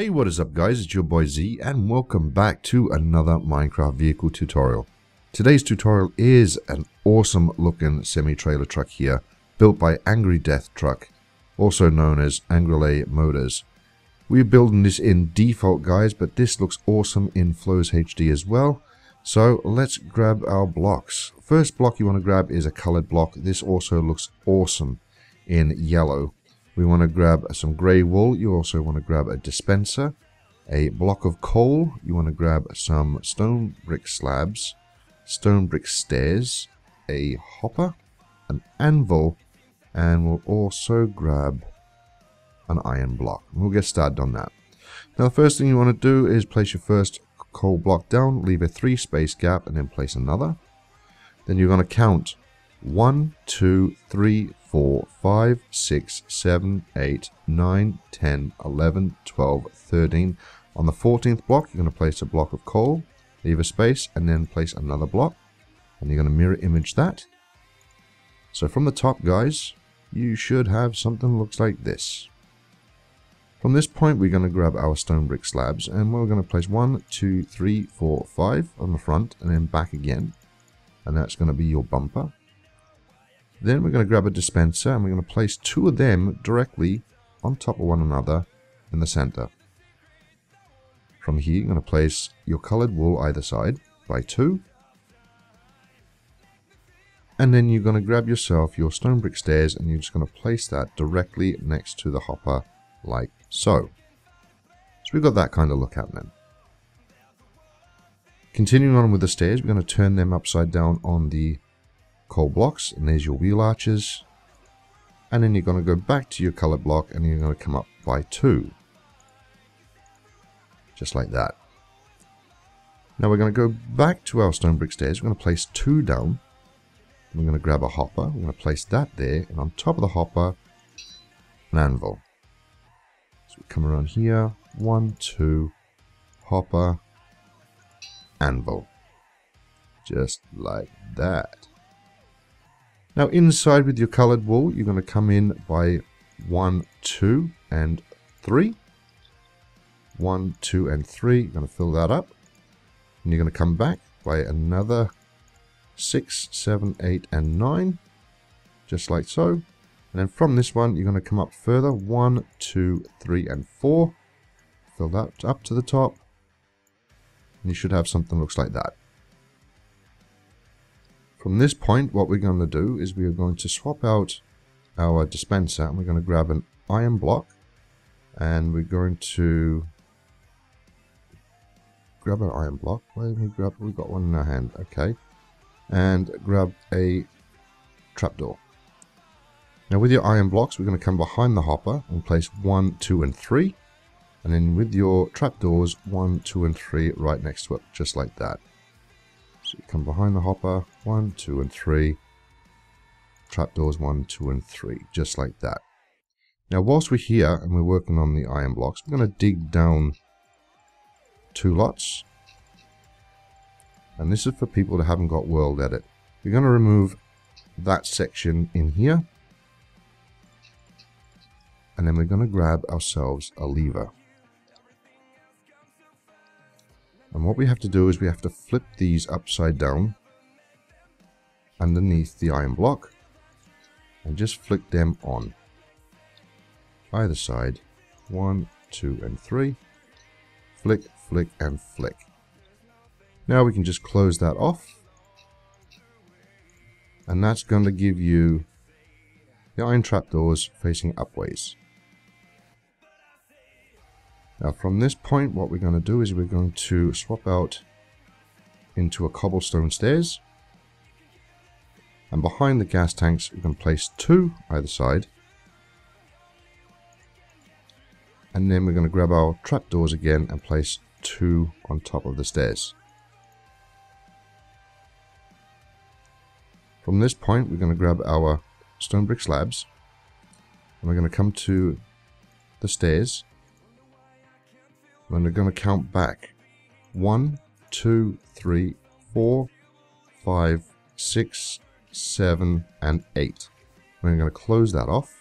Hey what is up guys, it's your boy Z and welcome back to another Minecraft vehicle tutorial. Today's tutorial is an awesome looking semi-trailer truck here, built by Angry Death Truck, also known as Angrile Motors. We're building this in default guys, but this looks awesome in Flows HD as well. So let's grab our blocks. First block you want to grab is a colored block. This also looks awesome in yellow. We want to grab some grey wool. You also want to grab a dispenser, a block of coal. You want to grab some stone brick slabs, stone brick stairs, a hopper, an anvil, and we'll also grab an iron block. We'll get started on that. Now the first thing you want to do is place your first coal block down, leave a three space gap, and then place another. Then you're going to count 1, 2, 3, 4, 5, 6, 7, 8, 9, 10, 11, 12, 13. On the 14th block, you're going to place a block of coal, leave a space, and then place another block. And you're going to mirror image that. So from the top, guys, you should have something looks like this. From this point, we're going to grab our stone brick slabs, and we're going to place 1, 2, 3, 4, 5 on the front, and then back again. And that's going to be your bumper. Then we're going to grab a dispenser and we're going to place two of them directly on top of one another in the center. From here, you're going to place your colored wool either side by two. And then you're going to grab yourself your stone brick stairs and you're just going to place that directly next to the hopper like so. So we've got that kind of look then. Continuing on with the stairs, we're going to turn them upside down on the coal blocks and there's your wheel arches. And then you're going to go back to your color block and you're going to come up by two. Just like that. Now we're going to go back to our stone brick stairs. We're going to place two down. We're going to grab a hopper. We're going to place that there and on top of the hopper an anvil. So we come around here. One two hopper anvil. Just like that now inside with your colored wool, you're going to come in by 1, 2 and 3. 1, 2 and 3, you're going to fill that up. And you're going to come back by another 6, 7, 8 and 9. Just like so. And then from this one, you're going to come up further. 1, 2, 3 and 4. Fill that up to the top. And you should have something looks like that. From this point, what we're going to do is we are going to swap out our dispenser and we're going to grab an iron block and we're going to grab an iron block. Where we grab? We've got one in our hand. Okay, and grab a trapdoor. Now with your iron blocks, we're going to come behind the hopper and place one, two, and three. And then with your trapdoors, one, two, and three right next to it, just like that. So you come behind the hopper, one, two, and three. Trapdoors one, two, and three, just like that. Now, whilst we're here and we're working on the iron blocks, we're going to dig down two lots. And this is for people that haven't got world edit. We're going to remove that section in here. And then we're going to grab ourselves a lever. And what we have to do is we have to flip these upside down underneath the iron block and just flick them on. Either side. One two and three. Flick flick and flick. Now we can just close that off. And that's going to give you the iron trapdoors facing upways now from this point, what we're going to do is we're going to swap out into a cobblestone stairs. And behind the gas tanks, we're going to place two either side. And then we're going to grab our trapdoors again and place two on top of the stairs. From this point, we're going to grab our stone brick slabs. And we're going to come to the stairs and we're going to count back. One, two, three, four, five, six, seven, and eight. We're going to close that off.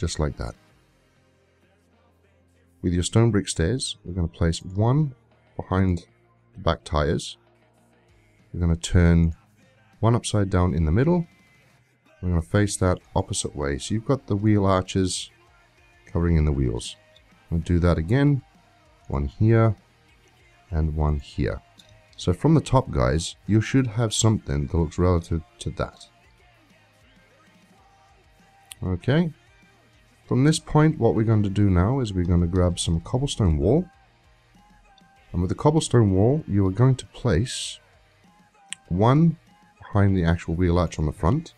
just like that. With your stone brick stairs, we're going to place one behind the back tires. We're going to turn one upside down in the middle. We're going to face that opposite way. So you've got the wheel arches covering in the wheels. We'll do that again. One here and one here. So from the top, guys, you should have something that looks relative to that. Okay. From this point, what we're going to do now is we're going to grab some cobblestone wall. And with the cobblestone wall, you are going to place one behind the actual wheel arch on the front.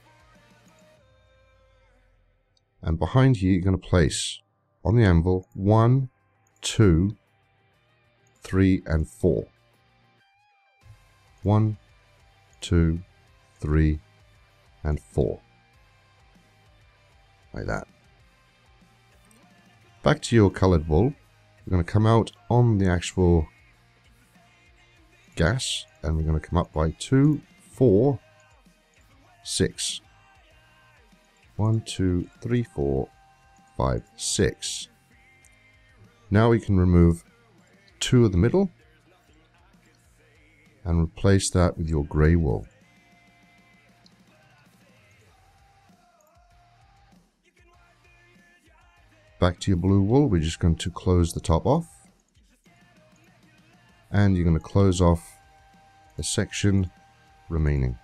And behind here, you're going to place on the anvil one, two, three, and four. One, two, three, and four. Like that. Back to your colored wool. We're going to come out on the actual gas and we're going to come up by two, four, six. One, two, three, four, five, six. Now we can remove two of the middle and replace that with your grey wool. Back to your blue wool, we're just going to close the top off. And you're going to close off the section remaining.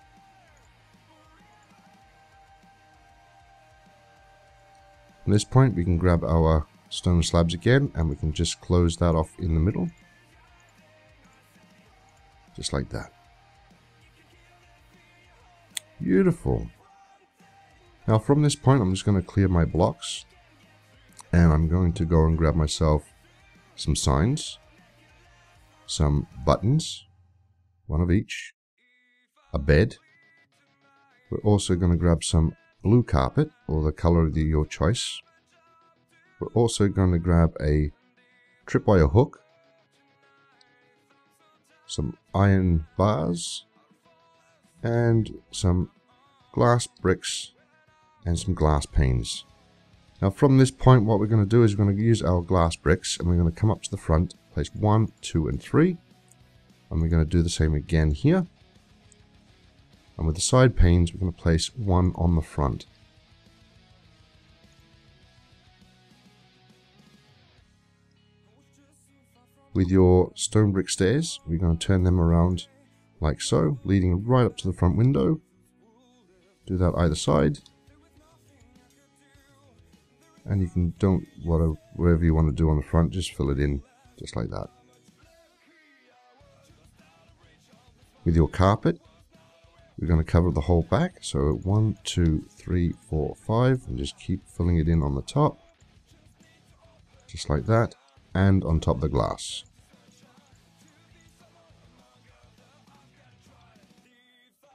From this point we can grab our stone slabs again and we can just close that off in the middle. Just like that. Beautiful. Now from this point I'm just going to clear my blocks and I'm going to go and grab myself some signs, some buttons, one of each, a bed. We're also going to grab some blue carpet or the color of your choice. We're also going to grab a tripwire hook, some iron bars, and some glass bricks and some glass panes. Now from this point what we're going to do is we're going to use our glass bricks and we're going to come up to the front, place 1, 2 and 3. And we're going to do the same again here. And with the side panes we're going to place one on the front. With your stone brick stairs, we're going to turn them around like so, leading right up to the front window. Do that either side and you can don't whatever, you want to do on the front just fill it in just like that with your carpet we're going to cover the whole back so one two three four five and just keep filling it in on the top just like that and on top of the glass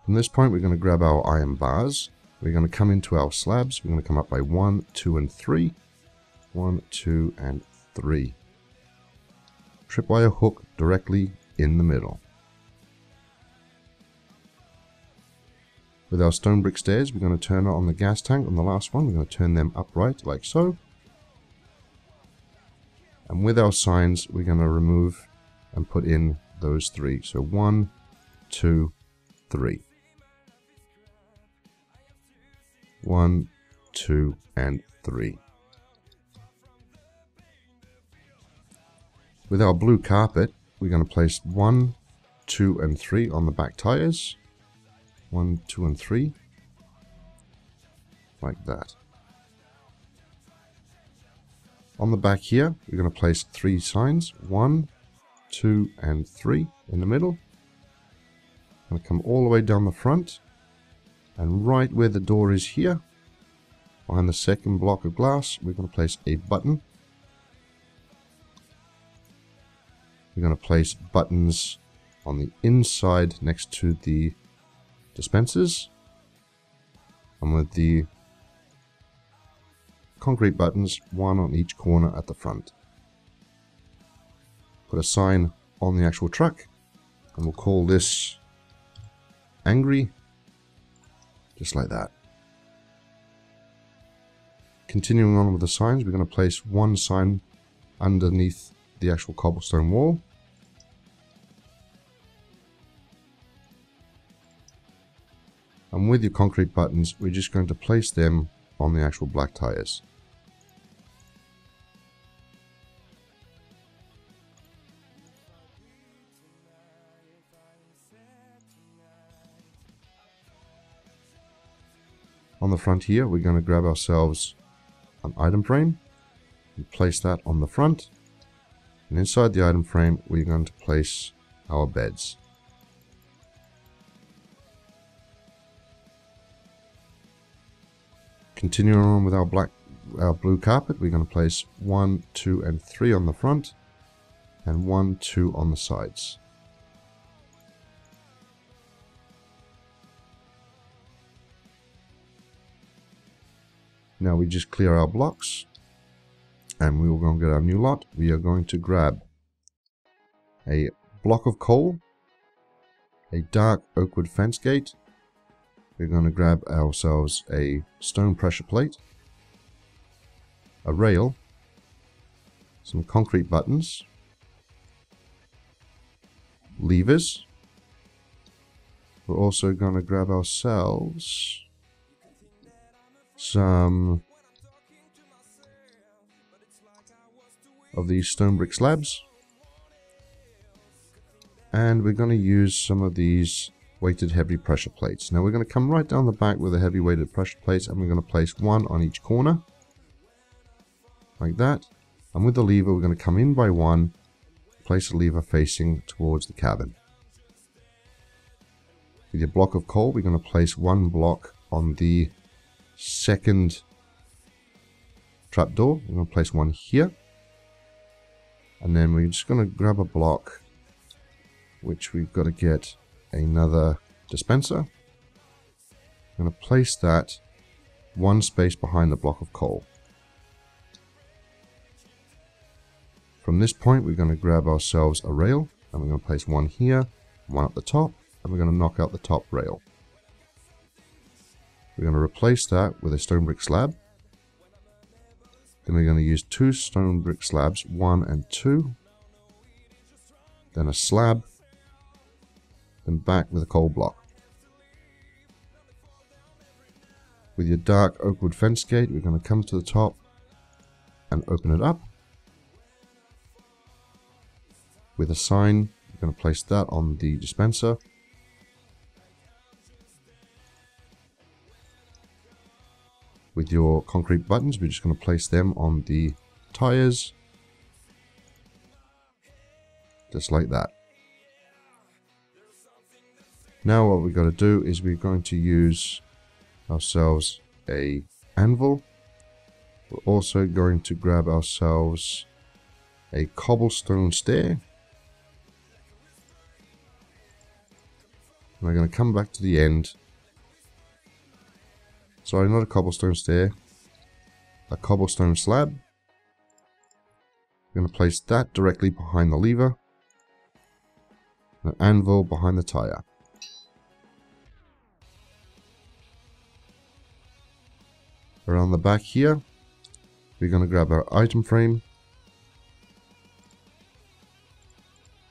from this point we're going to grab our iron bars we're going to come into our slabs. We're going to come up by 1, 2, and 3. 1, 2, and 3. Tripwire hook directly in the middle. With our stone brick stairs, we're going to turn on the gas tank on the last one. We're going to turn them upright like so. And with our signs, we're going to remove and put in those three. So one, two, three. One, two, and three. With our blue carpet, we're going to place one, two, and three on the back tires. One, two, and three. Like that. On the back here, we're going to place three signs. One, two, and three in the middle. Going to come all the way down the front and right where the door is here, behind the second block of glass, we're going to place a button. We're going to place buttons on the inside next to the dispensers. And with the concrete buttons, one on each corner at the front. Put a sign on the actual truck, and we'll call this Angry just like that. Continuing on with the signs, we're going to place one sign underneath the actual cobblestone wall. And with your concrete buttons, we're just going to place them on the actual black tires. On the front here, we're going to grab ourselves an item frame and place that on the front. And inside the item frame, we're going to place our beds. Continuing on with our black, our blue carpet, we're going to place one, two, and three on the front, and one, two on the sides. Now we just clear our blocks and we will go and get our new lot. We are going to grab a block of coal, a dark oakwood fence gate. We're going to grab ourselves a stone pressure plate, a rail, some concrete buttons, levers. We're also going to grab ourselves some of these stone brick slabs. And we're going to use some of these weighted heavy pressure plates. Now we're going to come right down the back with the heavy weighted pressure plates and we're going to place one on each corner. Like that. And with the lever we're going to come in by one, place the lever facing towards the cabin. With your block of coal we're going to place one block on the second trapdoor. We're going to place one here. And then we're just going to grab a block, which we've got to get another dispenser. I'm going to place that one space behind the block of coal. From this point, we're going to grab ourselves a rail, and we're going to place one here, one at the top, and we're going to knock out the top rail. We're going to replace that with a stone brick slab. Then we're going to use two stone brick slabs, one and two. Then a slab. Then back with a coal block. With your dark oakwood fence gate, we're going to come to the top and open it up. With a sign, we're going to place that on the dispenser. with your concrete buttons. We're just going to place them on the tires. Just like that. Now what we've got to do is we're going to use ourselves a anvil. We're also going to grab ourselves a cobblestone stair. And we're going to come back to the end Sorry, not a cobblestone stair. A cobblestone slab. We're going to place that directly behind the lever. An anvil behind the tire. Around the back here, we're going to grab our item frame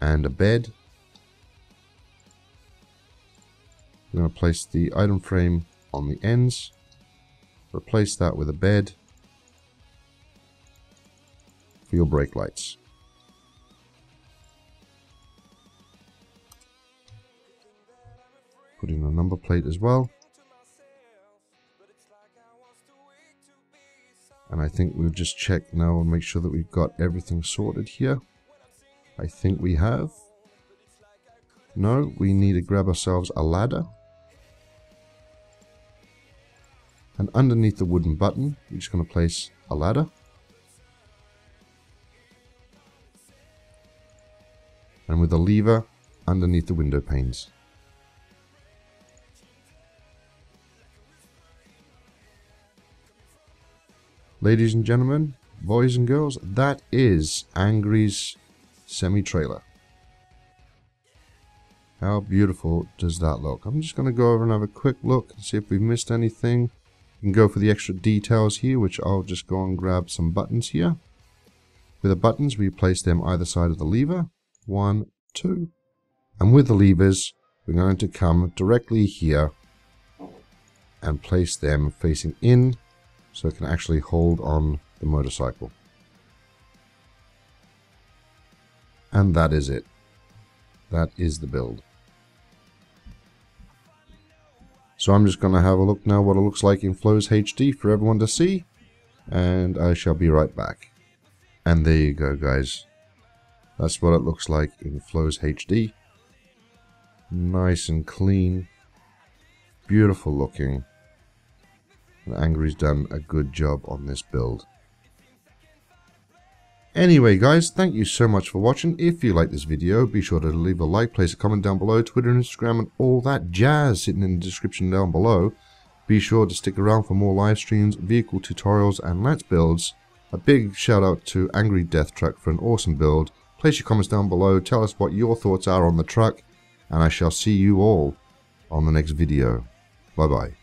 and a bed. We're going to place the item frame on the ends. Replace that with a bed for your brake lights. Put in a number plate as well. And I think we'll just check now and make sure that we've got everything sorted here. I think we have. No, we need to grab ourselves a ladder. And underneath the wooden button, we're just going to place a ladder. And with a lever underneath the window panes. Ladies and gentlemen, boys and girls, that is Angry's semi-trailer. How beautiful does that look? I'm just going to go over and have a quick look and see if we've missed anything. You can go for the extra details here, which I'll just go and grab some buttons here. With the buttons, we place them either side of the lever. One, two. And with the levers, we're going to come directly here and place them facing in so it can actually hold on the motorcycle. And that is it. That is the build. So I'm just going to have a look now what it looks like in Flows HD for everyone to see. And I shall be right back. And there you go guys. That's what it looks like in Flows HD. Nice and clean. Beautiful looking. And Angry's done a good job on this build. Anyway guys, thank you so much for watching. If you like this video, be sure to leave a like, place a comment down below, Twitter and Instagram and all that jazz sitting in the description down below. Be sure to stick around for more live streams, vehicle tutorials and let's builds. A big shout out to Angry Death Truck for an awesome build. Place your comments down below, tell us what your thoughts are on the truck, and I shall see you all on the next video. Bye bye.